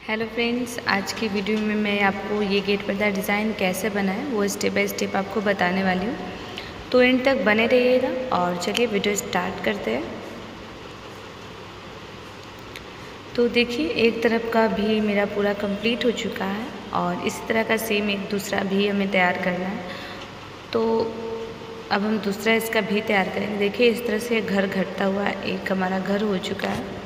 Hello friends आज की video में मैं आपको ये गेट पर्दा डिज़ाइन कैसे बनाएँ वो स्टेप बाय स्टेप आपको बताने वाली हूँ। तो एंड तक बने रहिएगा और चलिए वीडियो स्टार्ट करते हैं। तो देखिए, एक तरफ़ का भी मेरा पूरा कंप्लीट हो चुका है और इसी तरह का सेम एक दूसरा भी हमें तैयार करना है। तो अब हम दूसरा इसका भी तैयार करेंगे। देखिए, इस तरह से घर घटता हुआ एक हमारा घर हो चुका है।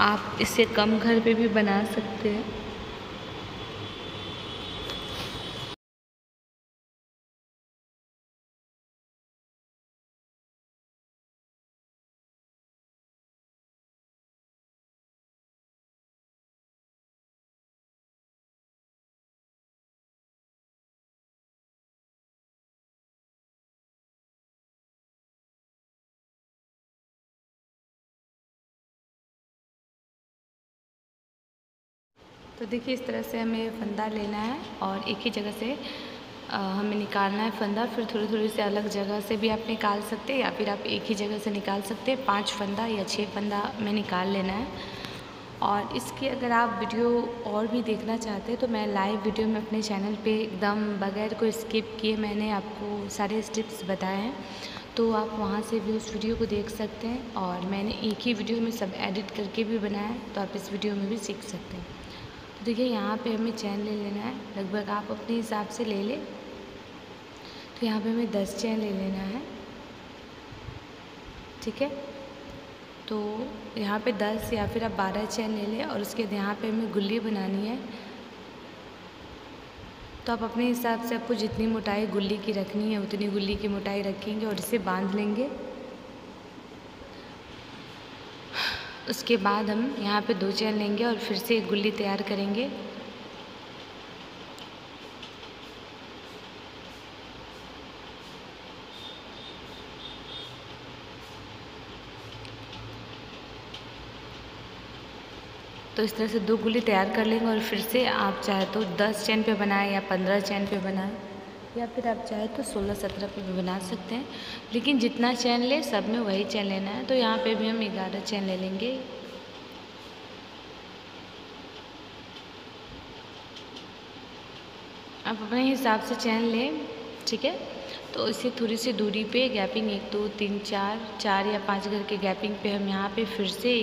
आप इससे कम घर पे भी बना सकते हैं। तो देखिए, इस तरह से हमें फंदा लेना है और एक ही जगह से हमें निकालना है फंदा। फिर थोड़ी थोड़ी से अलग जगह से भी आप निकाल सकते हैं या फिर आप एक ही जगह से निकाल सकते हैं। पाँच फंदा या छः फंदा में निकाल लेना है। और इसकी अगर आप वीडियो और भी देखना चाहते हैं तो मैं लाइव वीडियो में अपने चैनल पे एकदम बगैर कोई स्किप किए मैंने आपको सारे स्टेप्स बताए हैं। तो आप वहाँ से भी उस वीडियो को देख सकते हैं और मैंने एक ही वीडियो में सब एडिट करके भी बनाया तो आप इस वीडियो में भी सीख सकते हैं। देखिए, यहाँ पे हमें चैन ले लेना है। लगभग आप अपने हिसाब से ले लें। तो यहाँ पे हमें दस चैन ले लेना है। ठीक है? तो यहाँ पे दस या फिर आप बारह चैन ले लें और उसके बाद यहाँ पे हमें गुल्ली बनानी है। तो आप अपने हिसाब से आपको जितनी मोटाई गुल्ली की रखनी है, उतनी गुल्ली की मोटाई रखेंगे और इसे बाँध लेंगे। उसके बाद हम यहाँ पे दो चैन लेंगे और फिर से एक गुल्ली तैयार करेंगे। तो इस तरह से दो गुल्ली तैयार कर लेंगे और फिर से आप चाहे तो दस चैन पे बनाएँ या पंद्रह चैन पे बनाएँ। या फिर आप चाहे तो सोलह सत्रह पे भी बना सकते हैं। लेकिन जितना चैन ले सब में वही चैन लेना है। तो यहाँ पे भी हम ग्यारह चैन ले लेंगे। आप अपने हिसाब से चैन लें, ठीक है? तो इससे थोड़ी सी दूरी पे गैपिंग, एक, दो, तीन, चार चार या पाँच घर के गैपिंग पे हम यहाँ पे फिर से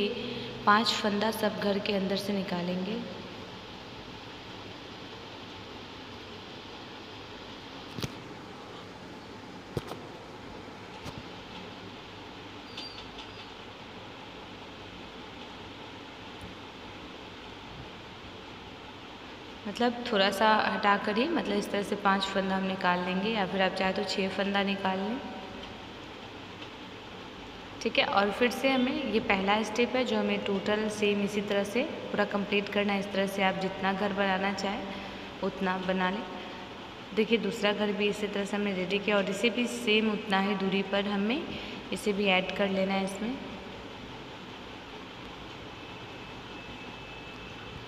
पाँच फंदा सब घर के अंदर से निकालेंगे। मतलब थोड़ा सा हटा कर ही मतलब इस तरह से पाँच फंदा हम निकाल लेंगे या फिर आप चाहे तो छः फंदा निकाल लें। ठीक है? और फिर से हमें ये पहला स्टेप है जो हमें टोटल सेम इसी तरह से पूरा कंप्लीट करना है। इस तरह से आप जितना घर बनाना चाहें, उतना बना लें। देखिए, दूसरा घर भी इसी तरह से हमने रेडी किया और इसे भी सेम उतना ही दूरी पर हमें इसे भी ऐड कर लेना है इसमें।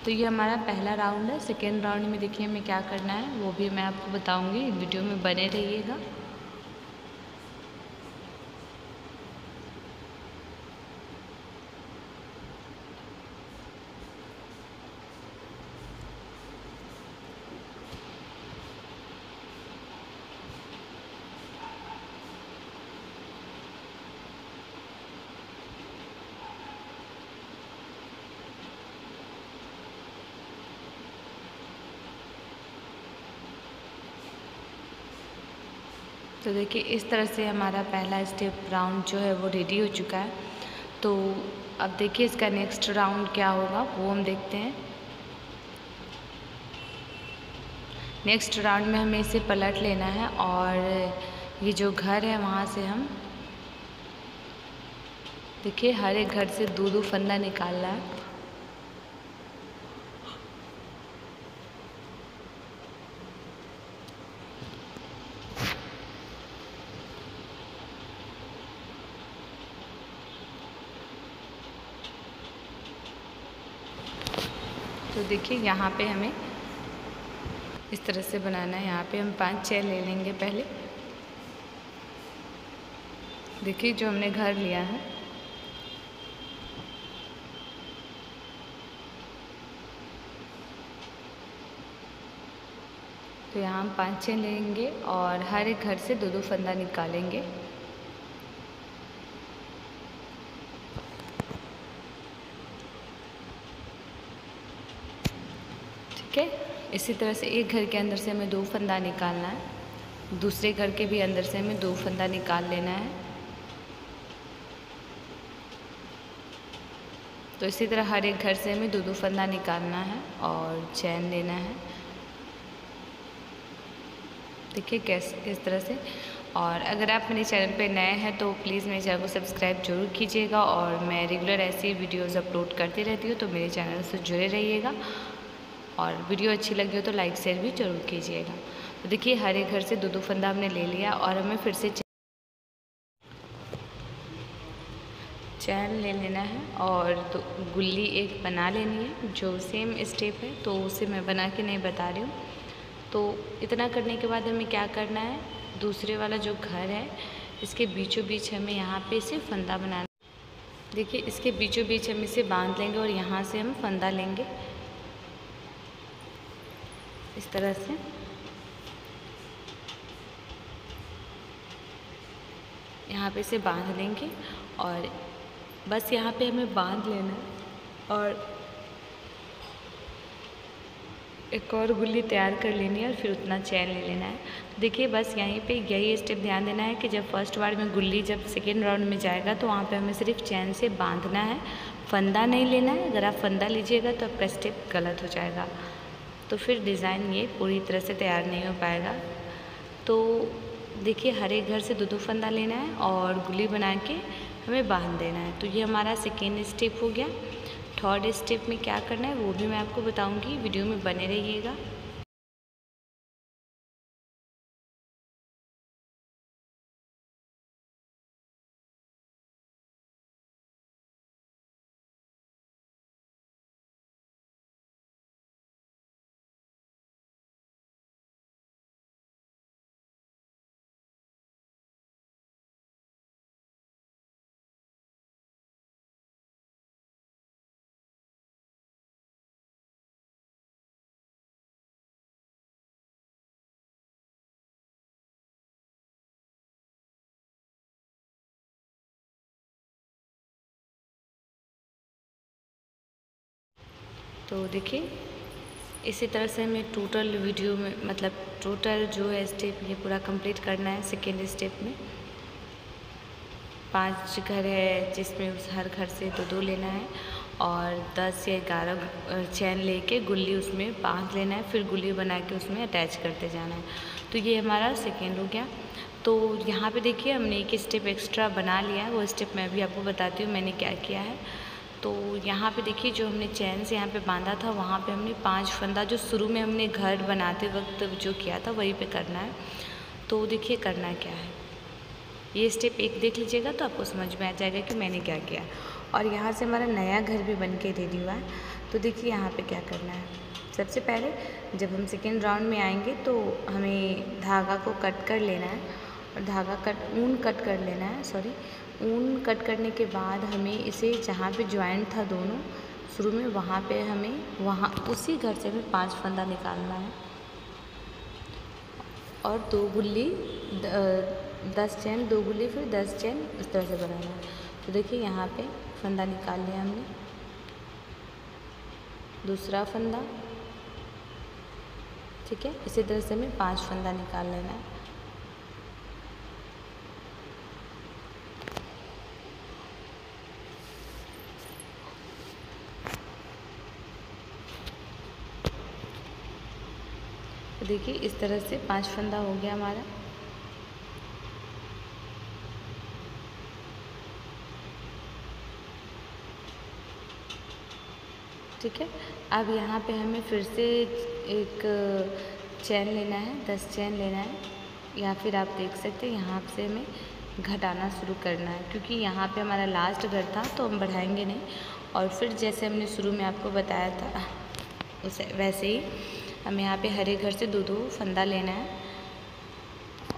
तो ये हमारा पहला राउंड है। सेकेंड राउंड में देखिए हमें क्या करना है, वो भी मैं आपको बताऊँगी। वीडियो में बने रहिएगा। तो देखिए, इस तरह से हमारा पहला स्टेप राउंड जो है वो रेडी हो चुका है। तो अब देखिए, इसका नेक्स्ट राउंड क्या होगा, वो हम देखते हैं। नेक्स्ट राउंड में हमें इसे पलट लेना है और ये जो घर है, वहाँ से हम देखिए, हर एक घर से दो दो फंदा निकालना है। देखिए, यहाँ पे हमें इस तरह से बनाना है। यहाँ पे हम पाँच छः ले लेंगे पहले। देखिए, जो हमने घर लिया है। तो यहाँ हम पाँच छः लेंगे और हर एक घर से दो दो फंदा निकालेंगे। ठीक है इसी तरह से एक घर के अंदर से हमें दो फंदा निकालना है। दूसरे घर के भी अंदर से हमें दो फंदा निकाल लेना है। तो इसी तरह हर एक घर से हमें दो दो फंदा निकालना है और चैन लेना है। देखिए कैसे, किस तरह से। और अगर आप मेरे चैनल पे नए हैं तो प्लीज़ मेरे चैनल को सब्सक्राइब ज़रूर कीजिएगा और मैं रेगुलर ऐसी वीडियोस अपलोड करती रहती हूँ तो मेरे चैनल से जुड़े रहिएगा। और वीडियो अच्छी लगी हो तो लाइक, शेयर भी ज़रूर कीजिएगा। तो देखिए, हर एक घर से दो दो फंदा हमने ले लिया और हमें फिर से चैन ले लेना है और तो गुल्ली एक बना लेनी है, जो सेम स्टेप है तो उसे मैं बना के नहीं बता रही हूँ। तो इतना करने के बाद हमें क्या करना है? दूसरे वाला जो घर है, इसके बीचों बीच हमें यहाँ पे इसे फंदा बनाना देखिए, इसके बीचों बीच हम इसे बाँध लेंगे और यहाँ से हम फंदा लेंगे। इस तरह से। यहाँ पे इसे बाँध लेंगे और बस यहाँ पे हमें बाँध लेना है। और एक और गुल्ली तैयार कर लेनी है और फिर उतना चैन ले लेना है। तो देखिए बस यहीं पे यही स्टेप ध्यान देना है कि जब फ़र्स्ट बार में गुल्ली जब सेकेंड राउंड में जाएगा तो वहाँ पे हमें सिर्फ़ चैन से बांधना है। फंदा नहीं लेना है। अगर आप फंदा लीजिएगा तो आपका स्टेप गलत हो जाएगा। तो फिर डिज़ाइन ये पूरी तरह से तैयार नहीं हो पाएगा। तो देखिए, हर एक घर से दो दो फंदा लेना है और गुली बना के हमें बाँध देना है। तो ये हमारा सेकेंड स्टेप हो गया। थर्ड स्टेप में क्या करना है वो भी मैं आपको बताऊँगी। वीडियो में बने रहिएगा। तो देखिए, इसी तरह से हमें टोटल वीडियो में मतलब टोटल जो है स्टेप ये पूरा कंप्लीट करना है सेकेंड स्टेप में। पाँच घर है जिसमें उस हर घर से दो दो लेना है और दस या ग्यारह चैन लेके गुल्ली उसमें बाँध लेना है, फिर गुल्ली बना के उसमें अटैच करते जाना है। तो ये हमारा सेकेंड हो गया। तो यहाँ पे देखिए हमने एक स्टेप एक्स्ट्रा बना लिया है, वो स्टेप मैं भी आपको बताती हूँ मैंने क्या किया है। तो यहाँ पे देखिए जो हमने चैन से यहाँ पे बांधा था, वहाँ पे हमने पाँच फंदा, जो शुरू में हमने घर बनाते वक्त जो किया था, वहीं पे करना है। तो देखिए करना क्या है। ये स्टेप एक देख लीजिएगा तो आपको समझ में आ जाएगा कि मैंने क्या किया। और यहाँ से हमारा नया घर भी बन के रेडी हुआ है। तो देखिए यहाँ पर क्या करना है। सबसे पहले जब हम सेकेंड राउंड में आएँगे तो हमें धागा को कट कर लेना है। और धागा कट, ऊन कट कर लेना है सॉरी ऊन कट करने के बाद हमें इसे जहाँ पे ज्वाइंट था दोनों, शुरू में वहाँ पे हमें वहाँ, उसी घर से हमें पाँच फंदा निकालना है। और दो गुल्ली दस चैन, दो गुल्ली, फिर दस चैन इस तरह से बनाना है। तो देखिए यहाँ पे फंदा निकाल लिया हमने। दूसरा फंदा, ठीक है? इसी तरह से हमें पाँच फंदा निकाल लेना है। देखिए, इस तरह से पाँच फंदा हो गया हमारा। ठीक है, अब यहाँ पे हमें फिर से एक चैन लेना है, दस चैन लेना है, या फिर आप देख सकते हैं, यहाँ से हमें घटाना शुरू करना है, क्योंकि यहाँ पे हमारा लास्ट घर था तो हम बढ़ाएँगे नहीं। और फिर जैसे हमने शुरू में आपको बताया था, उसे वैसे ही हमें यहाँ पे हरे घर से दो दो फंदा लेना है।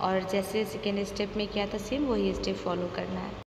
और जैसे सेकेंड स्टेप में किया था सेम वही स्टेप फॉलो करना है।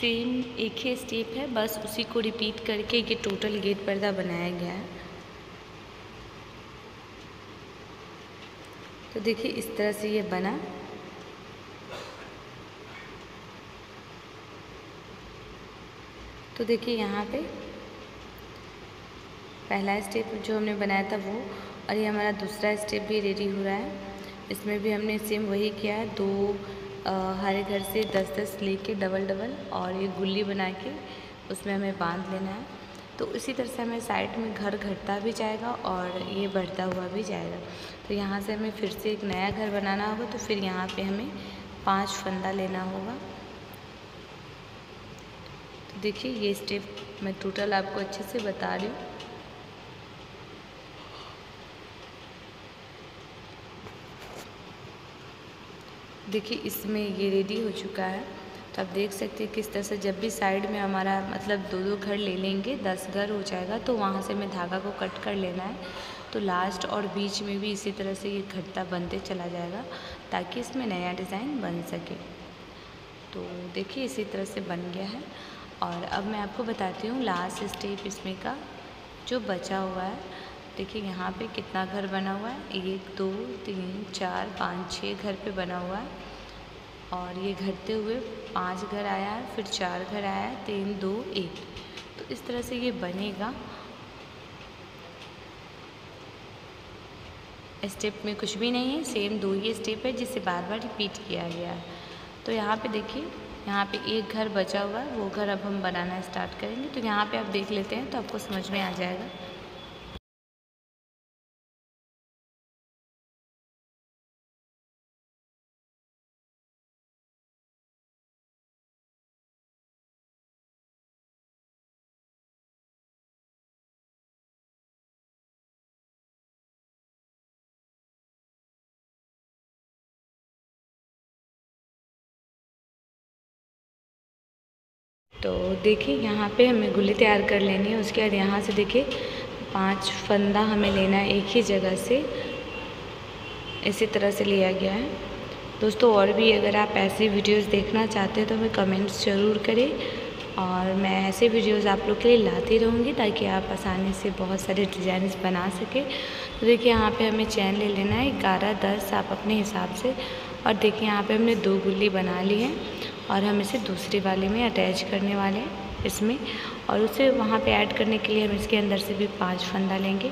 सेम एक ही स्टेप है, बस उसी को रिपीट करके ये टोटल गेट पर्दा बनाया गया है। तो देखिए, इस तरह से ये बना। तो देखिए, यहाँ पे पहला स्टेप जो हमने बनाया था वो, और ये हमारा दूसरा स्टेप भी रेडी हो रहा है। इसमें भी हमने सेम वही किया है, दो हरे घर से दस दस लेके डबल डबल और ये गुल्ली बना के उसमें हमें बाँध लेना है। तो इसी तरह से हमें साइड में घर घटता भी जाएगा और ये बढ़ता हुआ भी जाएगा। तो यहाँ से हमें फिर से एक नया घर बनाना होगा तो फिर यहाँ पे हमें पाँच फंदा लेना होगा। तो देखिए, ये स्टेप मैं टोटल आपको अच्छे से बता रही हूँ। देखिए, इसमें ये रेडी हो चुका है। तो आप देख सकते हैं किस तरह से जब भी साइड में हमारा मतलब दो दो घर ले लेंगे, दस घर हो जाएगा तो वहाँ से हमें धागा को कट कर लेना है। तो लास्ट और बीच में भी इसी तरह से ये घटता बनते चला जाएगा, ताकि इसमें नया डिज़ाइन बन सके। तो देखिए, इसी तरह से बन गया है। और अब मैं आपको बताती हूँ लास्ट स्टेप इसमें का जो बचा हुआ है। देखिए यहाँ पे कितना घर बना हुआ है। एक, दो, तीन, चार, पाँच छः घर पे बना हुआ है। और ये घटते हुए पाँच घर आया है, फिर चार घर आया है, तीन, दो, एक। तो इस तरह से ये बनेगा। स्टेप में कुछ भी नहीं है, सेम दो ही स्टेप है, जिसे बार बार रिपीट किया गया है। तो यहाँ पे देखिए, यहाँ पे एक घर बचा हुआ है, वो घर अब हम बनाना स्टार्ट करेंगे। तो यहाँ पे आप देख लेते हैं तो आपको समझ में आ जाएगा। तो देखिए, यहाँ पे हमें गुल्ली तैयार कर लेनी है। उसके बाद यहाँ से देखिए, पाँच फंदा हमें लेना है एक ही जगह से। इसी तरह से लिया गया है। दोस्तों, और भी अगर आप ऐसी वीडियोस देखना चाहते हैं तो हमें कमेंट्स ज़रूर करें। और मैं ऐसे वीडियोस आप लोग के लिए लाती रहूँगी, ताकि आप आसानी से बहुत सारे डिज़ाइन बना सकें। तो देखिए, यहाँ पे हमें चैन ले लेना है। ग्यारह, दस आप अपने हिसाब से। और देखिए, यहाँ पे हमने दो गुल्ली बना ली है। और हम इसे दूसरे वाले में अटैच करने वाले हैं इसमें। और उसे वहाँ पे ऐड करने के लिए हम इसके अंदर से भी पाँच फंदा लेंगे।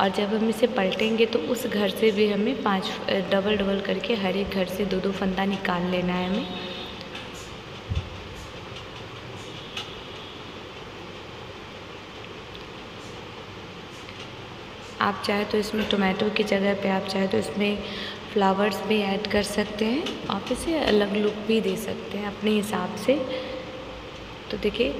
और जब हम इसे पलटेंगे तो उस घर से भी हमें पाँच डबल डबल करके हर एक घर से दो दो फंदा निकाल लेना है हमें। आप चाहे तो इसमें टोमेटो की जगह पे, आप चाहे तो इसमें फ्लावर्स भी ऐड कर सकते हैं। आप इसे अलग लुक भी दे सकते हैं अपने हिसाब से। तो देखिए,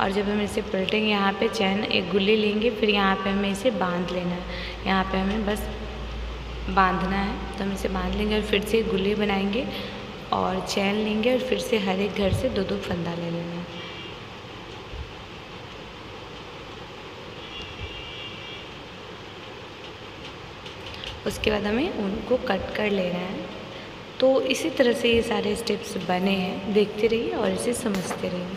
और जब हम इसे पलटेंगे, यहाँ पे चैन एक गुल्ली लेंगे, फिर यहाँ पे हमें इसे बाँध लेना है। यहाँ पे हमें बस बांधना है तो हम इसे बाँध लेंगे और फिर से गुल्ली बनाएँगे और चैन लेंगे और फिर से हर एक घर से दो दो फंदा ले लेना है उसके बाद हमें उनको कट कर लेना है। तो इसी तरह से ये सारे स्टेप्स बने हैं। देखते रहिए और इसे समझते रहिए।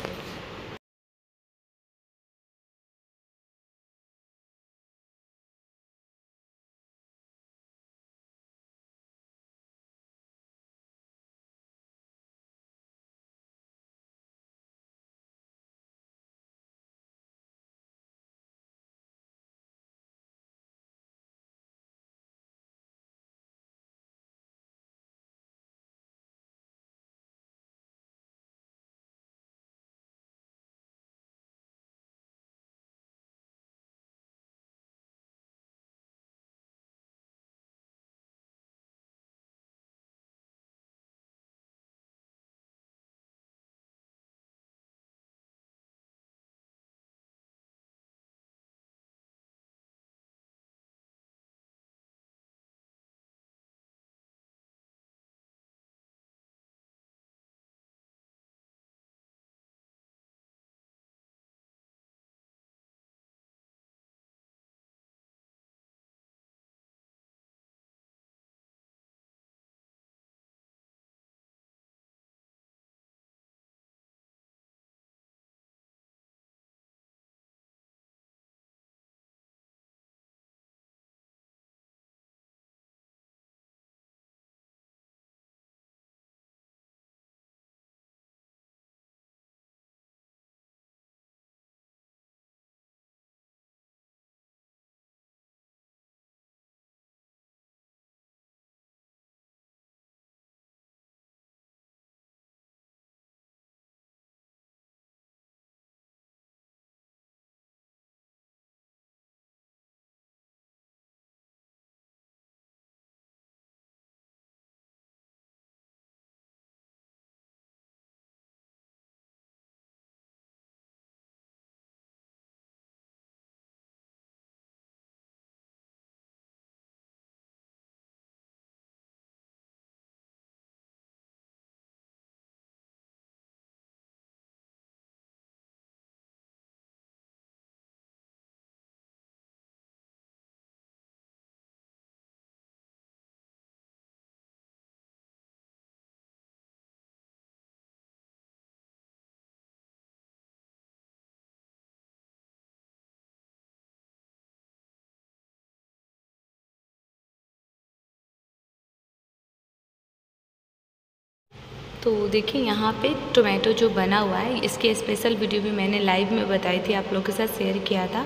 तो देखिए, यहाँ पे टोमेटो जो बना हुआ है, इसके स्पेशल वीडियो भी मैंने लाइव में बताई थी, आप लोगों के साथ शेयर किया था।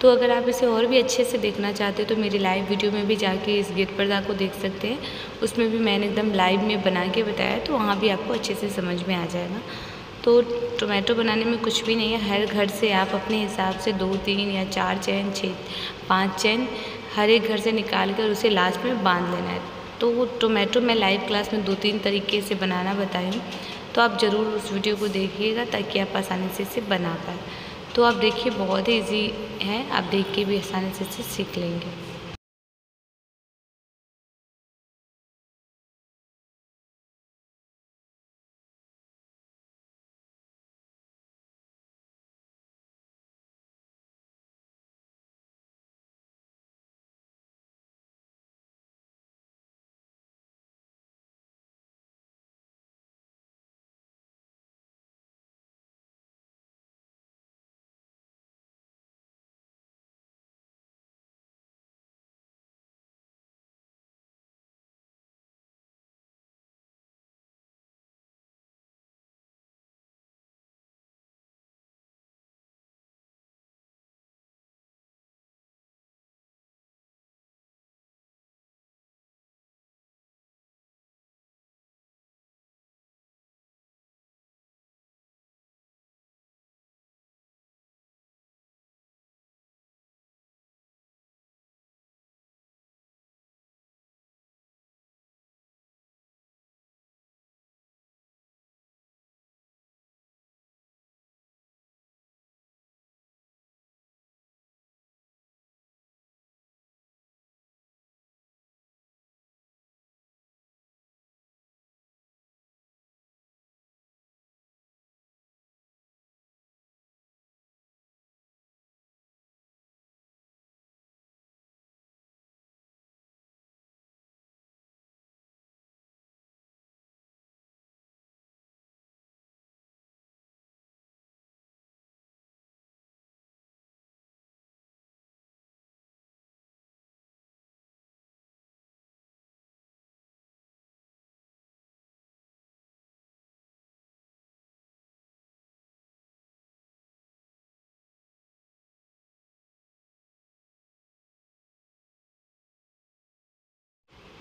तो अगर आप इसे और भी अच्छे से देखना चाहते हैं तो मेरी लाइव वीडियो में भी जाके इस गेट पर्दा को देख सकते हैं। उसमें भी मैंने एकदम लाइव में बना के बताया तो वहाँ भी आपको अच्छे से समझ में आ जाएगा। तो टोमेटो बनाने में कुछ भी नहीं है, हर घर से आप अपने हिसाब से दो, तीन या चार चैन, छः, पाँच चैन हर एक घर से निकाल कर उसे लास्ट में बाँध लेना है। तो वो टोमेटो मैं लाइव क्लास में दो तीन तरीके से बनाना बताई तो आप ज़रूर उस वीडियो को देखिएगा ताकि आप आसानी से इसे बना पाए। तो आप देखिए बहुत ही ईजी है, आप देख के भी आसानी से इसे सीख लेंगे।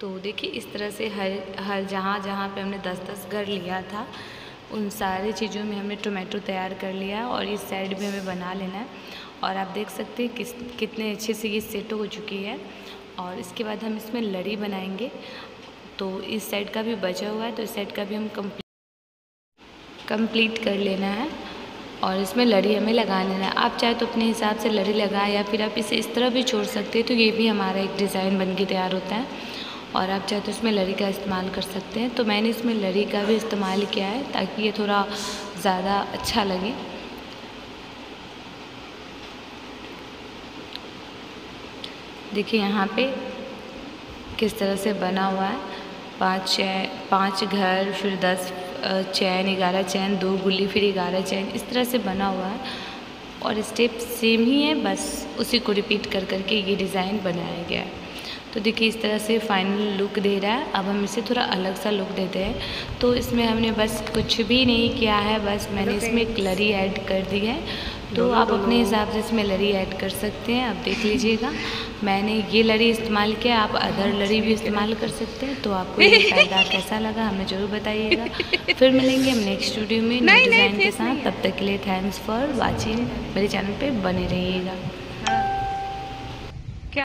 तो देखिए, इस तरह से हर हर जहाँ जहाँ पे हमने दस दस घर लिया था, उन सारी चीज़ों में हमने टोमेटो तैयार कर लिया और इस साइड भी हमें बना लेना है। और आप देख सकते हैं किस, कितने अच्छे से ये सेट हो चुकी है। और इसके बाद हम इसमें लड़ी बनाएँगे। तो इस साइड का भी बचा हुआ है तो इस साइड का भी हम कंप्लीट कर लेना है। और इसमें लड़ी हमें लगा लेना है। आप चाहे तो अपने हिसाब से लड़ी लगाएँ या फिर आप इसे इस तरह भी छोड़ सकते हैं तो ये भी हमारा एक डिज़ाइन बन के तैयार होता है। और आप चाहे तो इसमें लड़ी का इस्तेमाल कर सकते हैं। तो मैंने इसमें लड़ी का भी इस्तेमाल किया है ताकि ये थोड़ा ज़्यादा अच्छा लगे। देखिए यहाँ पे किस तरह से बना हुआ है। पाँच चैन पाँच घर, फिर दस चैन, ग्यारह चैन, दो गुल्ली, फिर ग्यारह चैन, इस तरह से बना हुआ है। और स्टेप सेम ही है, बस उसी को रिपीट कर करके ये डिज़ाइन बनाया गया है। तो देखिए इस तरह से फाइनल लुक दे रहा है। अब हम इसे थोड़ा अलग सा लुक देते हैं। तो इसमें हमने बस कुछ भी नहीं किया है बस मैंने इसमें एक लरी ऐड कर दी है। तो आप अपने हिसाब से इसमें लरी ऐड कर सकते हैं। अब देख लीजिएगा। मैंने ये लड़ी इस्तेमाल किया आप अदर लड़ी भी इस्तेमाल कर सकते हैं। तो आपको ये फ़ायदा कैसा लगा हमें ज़रूर बताइएगा। फिर मिलेंगे हम नेक्स्ट वीडियो में नए डिज़ाइन के साथ। तब तक के लिए थैंक्स फॉर वॉचिंग मेरे चैनल पे बने रहिएगा।